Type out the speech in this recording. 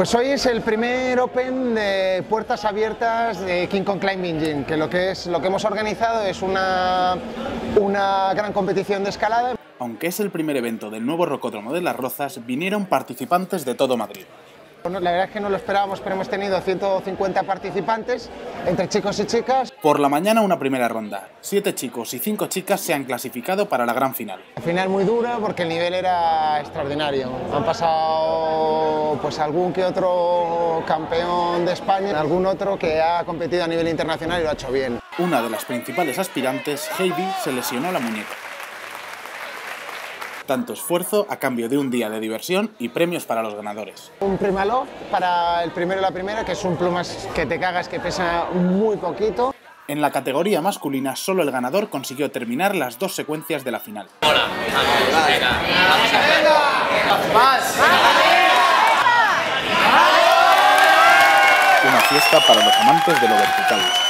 Pues hoy es el primer Open de puertas abiertas de King Kong Climbing Gym, que lo que, es, lo que hemos organizado es una, una gran competición de escalada. Aunque es el primer evento del nuevo Rocódromo de las Rozas, vinieron participantes de todo Madrid. La verdad es que no lo esperábamos, pero hemos tenido 150 participantes, entre chicos y chicas. Por la mañana una primera ronda. Siete chicos y cinco chicas se han clasificado para la gran final. La final muy dura porque el nivel era extraordinario. Han pasado pues algún que otro campeón de España, algún otro que ha competido a nivel internacional y lo ha hecho bien. Una de las principales aspirantes, Heidi, se lesionó la muñeca tanto esfuerzo a cambio de un día de diversión y premios para los ganadores. Un primalo para el primero y la primera, que es un plumas que te cagas, que pesa muy poquito. En la categoría masculina, solo el ganador consiguió terminar las dos secuencias de la final. Hola, Una fiesta para los amantes de lo vertical.